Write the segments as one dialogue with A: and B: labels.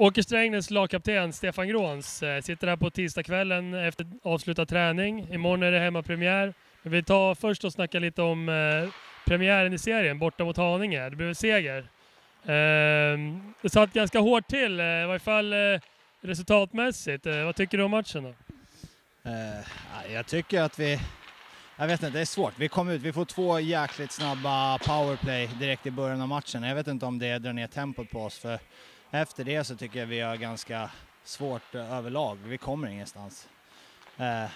A: Åke Strängnäs lagkapten Stefan Gråns eh, sitter här på tisdagskvällen efter avslutad träning. Imorgon är det hemmapremiär. Men vi tar först och snackar lite om eh, premiären i serien borta mot Haninge. Det blev en seger. Eh, det satt ganska hårt till, eh, i varje fall eh, resultatmässigt. Eh, vad tycker du om matchen då?
B: Jag tycker att vi... Jag vet inte, det är svårt. Vi kom ut, vi får två jäkligt snabba powerplay direkt i början av matchen. Jag vet inte om det drar ner tempot på oss för efter det så tycker jag vi har ganska svårt eh, överlag. Vi kommer ingenstans. Eh,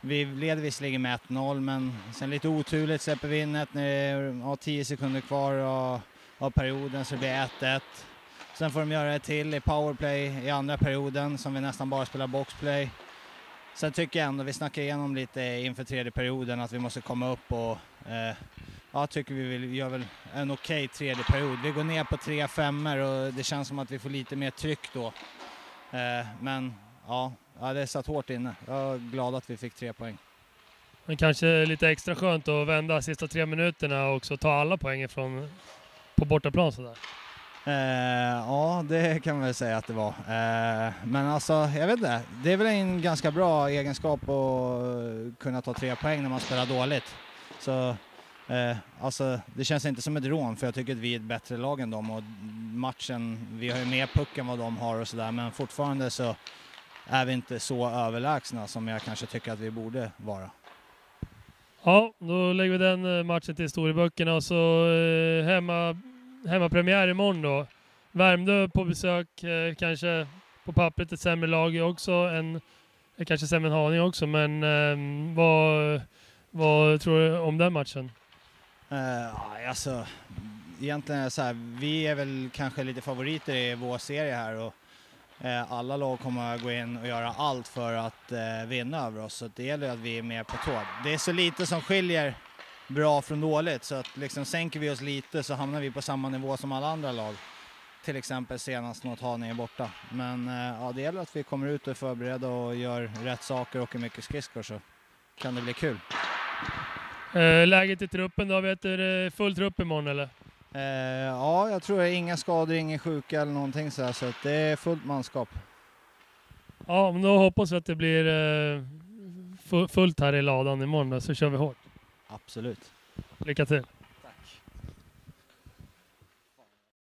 B: vi leder visserligen med 1-0 men sen lite oturligt släpper vi in ett när det är 10 sekunder kvar av, av perioden så det blir 1-1. Sen får de göra ett till i powerplay i andra perioden som vi nästan bara spelar boxplay. Sen tycker jag ändå, vi snackar igenom lite inför tredje perioden, att vi måste komma upp och eh, ja, tycker vi vill, gör väl en okej okay tredje period. Vi går ner på tre femmor och det känns som att vi får lite mer tryck då. Eh, men ja, ja, det satt hårt inne. Jag är glad att vi fick tre poäng.
A: Men kanske lite extra skönt att vända sista tre minuterna och också ta alla poäng från på bortaplan sådär.
B: Eh, ja, det kan man väl säga att det var. Eh, men alltså, jag vet inte. Det är väl en ganska bra egenskap att kunna ta tre poäng när man spelar dåligt. Så eh, alltså, det känns inte som ett rån för jag tycker att vi är ett bättre lag än dem och matchen, vi har ju mer puck än vad de har och sådär men fortfarande så är vi inte så överlägsna som jag kanske tycker att vi borde vara.
A: Ja, då lägger vi den eh, matchen till historieböckerna och så eh, hemma hemmapremiär imorgon då. Värmdö på besök, eh, kanske på pappret ett sämre lag också, en, eh, kanske sämre än Haninge också, men eh, vad, vad tror du om den matchen?
B: Uh, alltså, egentligen är det så här, vi är väl kanske lite favoriter i vår serie här och uh, alla lag kommer att gå in och göra allt för att uh, vinna över oss, så det gäller att vi är mer på tå. Det är så lite som skiljer bra från dåligt. Så att liksom sänker vi oss lite så hamnar vi på samma nivå som alla andra lag. Till exempel senast mot Haninge borta. Men uh, ja, det gäller att vi kommer ut och är förberedda och gör rätt saker och åker mycket skridskor så kan det bli kul.
A: Eh, läget i truppen då? Vet du, full trupp imorgon eller?
B: Eh, ja, jag tror det är inga skador, ingen sjuka eller någonting så, här, så det är fullt manskap.
A: Ja, men då hoppas vi att det blir fullt här i ladan imorgon då, så kör vi hårt.
B: Absolut.
A: Lycka till!